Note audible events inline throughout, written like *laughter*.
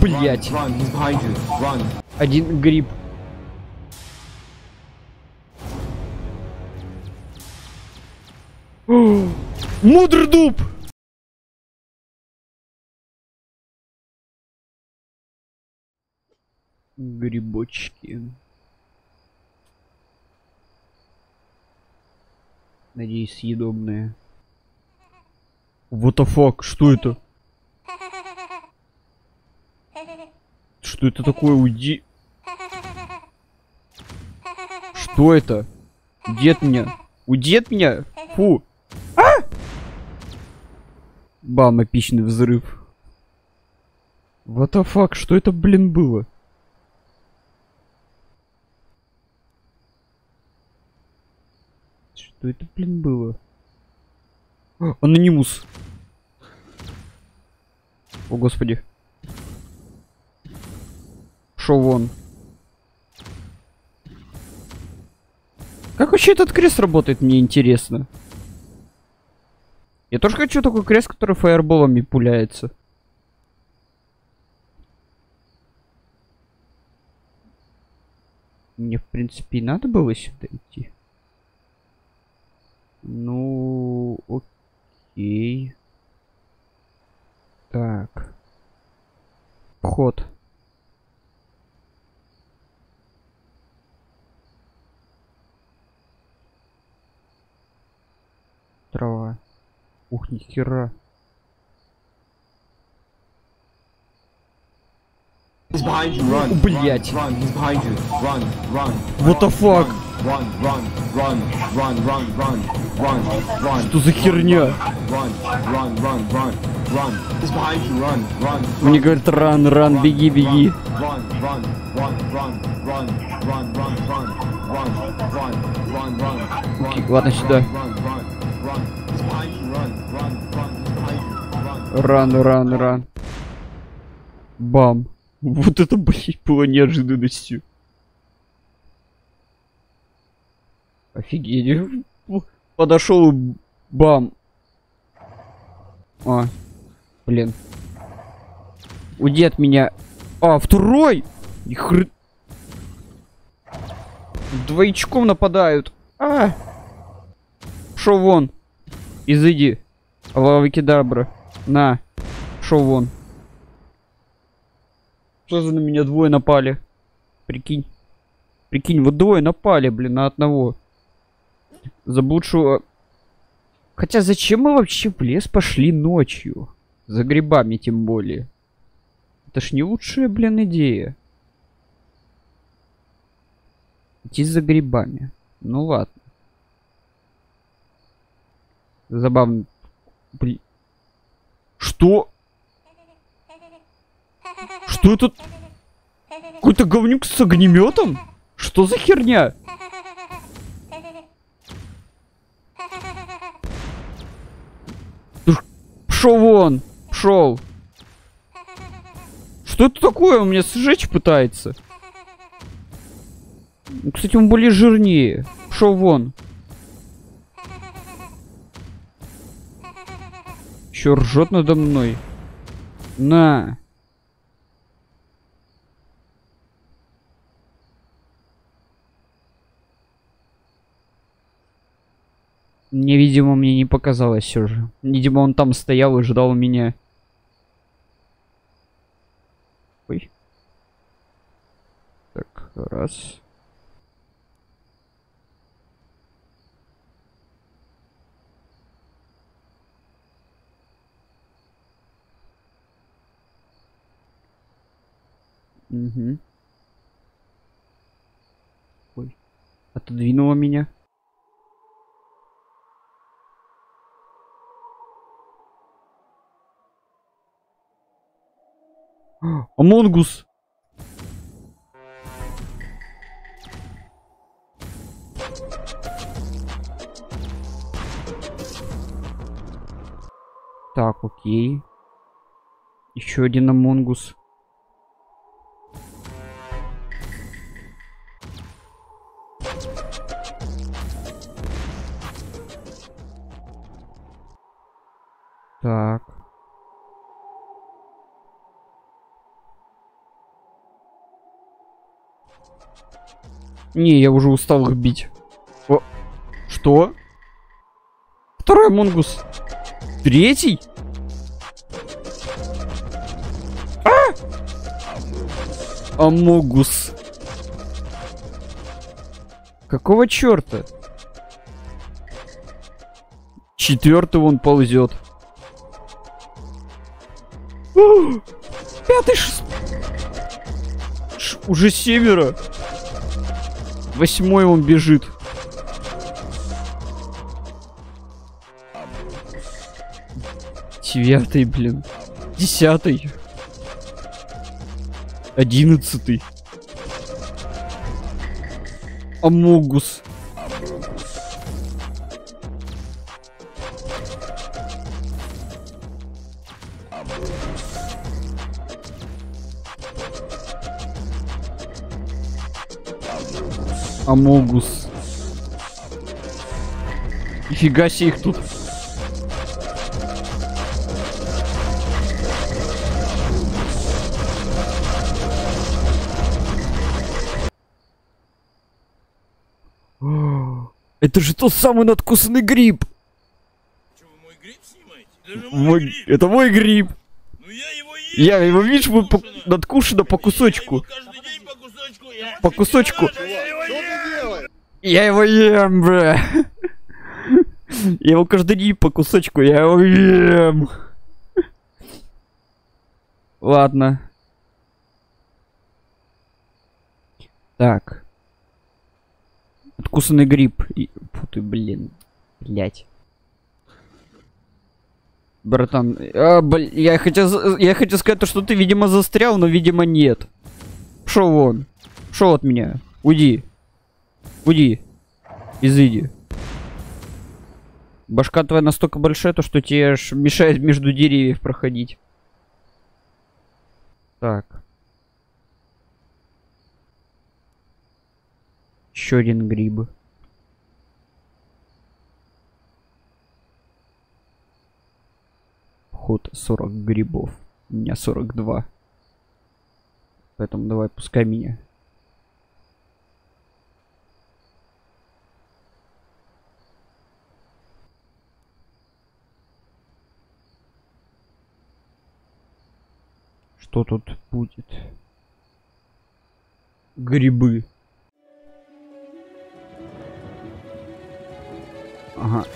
Блять. Один гриб. *gasps* Мудрый дуб! Грибочки. Надеюсь, съедобные. What the fuck? Что это? Что это такое? Уйди. Что это? Уйди от меня. Уйди от меня. Фу. А! Бам, эпичный взрыв. What the fuck? Что это, блин, было? Что это, блин, было? А, Анонимус. О, господи. Шо вон. Как вообще этот крест работает, мне интересно. Я тоже хочу такой крест, который фаерболами пуляется. Мне, в принципе, надо было сюда идти. Ну, окей. Так. Вход. Ни хера. Блять. What the fuck? Что за херня? Мне говорят, ран, ран, беги, беги. Ладно, сюда. Ран, ран, ран. Бам. *laughs* Вот это, блядь, было неожиданностью. Офигеть. Подошел и бам. А. Блин. Уйди от меня. А, второй! Ни хры- Двоичком нападают. А! Шо вон. Изыди. Лавакидабра. На. Шо вон. Что за на меня двое напали? Прикинь. Прикинь, вот двое напали, блин, на одного. Заблудшего... Хотя зачем мы вообще в лес пошли ночью? За грибами тем более. Это ж не лучшая, блин, идея. Идти за грибами. Ну ладно. Забавно. Блин. Что? Что это? Какой-то говнюк с огнеметом? Что за херня? Пшел вон! Пшел! Что это такое? Он меня сжечь пытается. Кстати, он более жирнее. Пшел вон. Еще ржет надо мной. На. Мне, видимо, мне не показалось все же. Видимо, он там стоял и ждал меня. Ой. Так, раз. Угу. Ой. Отодвинула меня. *gasps* Амонгус. Так, окей. Еще один Амонгус. Не, я уже устал их бить. О, что? Второй Монгус. Третий? А! Амогус. Какого черта? Четвертый он ползет. *gasps* Пятый, шест... Ш- уже семеро. Восьмой он бежит. Девятый, блин. Десятый. Одиннадцатый. Амогус. Амогус. Нифига себе их тут. Это же тот самый надкусанный гриб. Что, вы мой гриб снимаете? Это же мой, Мой- гриб. Это мой гриб. Ну я его ем. Я его, видишь, вот по- Надкушено. по Я его кусочку. каждый день по кусочку. Я... По кусочку. Я его. Я его ем, бля. Я его каждый день по кусочку, я его ем. Ладно. Так. Откусанный гриб. И- Фу ты, блин. Блять. Братан, а, бля, я хотел, я хотел сказать, то, что ты, видимо, застрял, но, видимо, нет. Шел вон. Шел от меня. Уйди. Уйди. Изыди. Башка твоя настолько большая, то что тебе мешает между деревьев проходить. Так. Еще один гриб. Ход 40 грибов. У меня 42. Поэтому давай, пускай меня. Что тут будет? Грибы. Ага.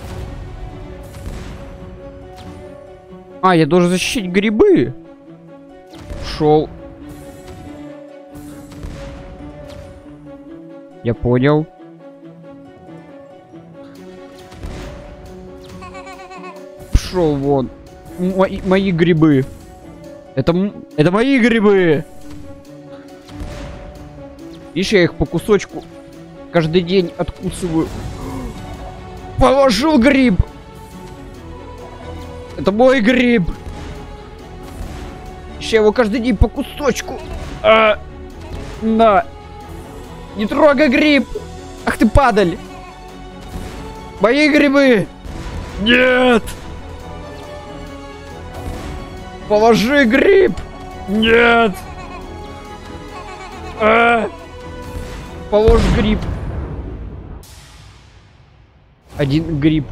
А, я должен защитить грибы. Шел. Я понял. Пшел вон. Мои, мои грибы. Это, это мои грибы. Видишь, я их по кусочку каждый день откусываю. Положил гриб. Это мой гриб. Еще его каждый день по кусочку. А, на. Не трогай гриб. Ах ты падаль. Мои грибы. Нет. Положи гриб. Нет. А. Положь гриб. Один гриб.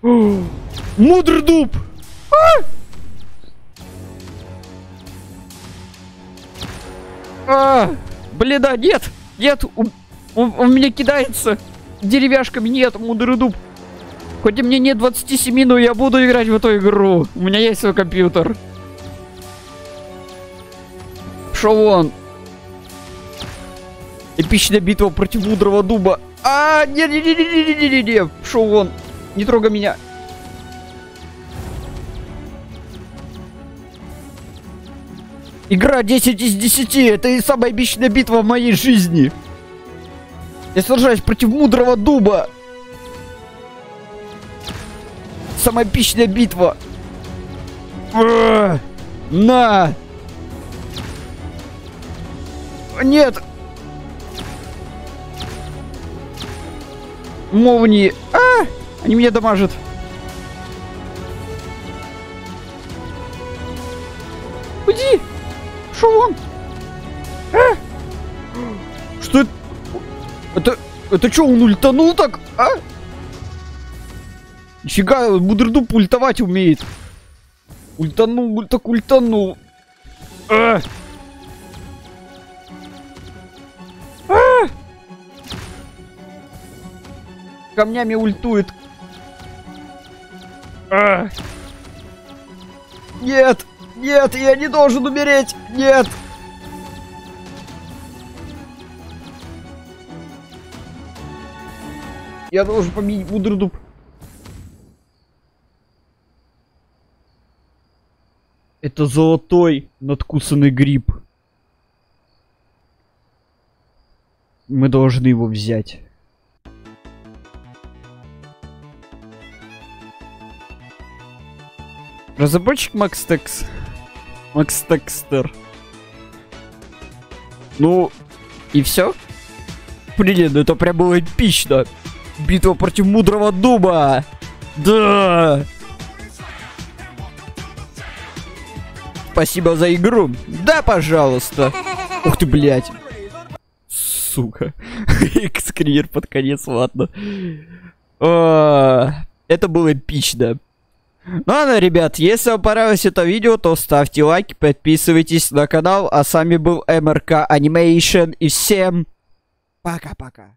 О, Мудрый дуб! А! А! Блин, да, нет! Нет! Он, он- он меня кидается! Деревяшками нет, мудрый дуб! Хоть и мне нет 27, но я буду играть в эту игру. У меня есть свой компьютер. Шо вон? Эпичная битва против мудрого дуба. А, не не не не не не не не Шо вон? Не трогай меня. Игра 10 из 10. Это и самая эпичная битва в моей жизни. Я сражаюсь против мудрого дуба. Самая эпичная битва. На! Нет! Молнии! А! Они меня дамажат. Это... Что, он ультанул так? А? Нифига, Мудердуб ультовать умеет. Ультанул, уль- так ультанул. А! А! Камнями ультует. А! Нет! Нет, я не должен умереть! Нет! Я должен победить Мудердуб. Это золотой надкусанный гриб. Мы должны его взять. Разработчик Макс Текс. Макс Текстер. Ну, и все? Блин, это прям было эпично. Битва против мудрого дуба. Да. Спасибо за игру. Да, пожалуйста. *laughs* Ух ты, блядь. Сука. *laughs* Экскриер под конец, ладно. Это было эпично. Ну ладно, ребят, если вам понравилось это видео, то ставьте лайки, подписывайтесь на канал. А с вами был МРК Animation. И всем пока-пока.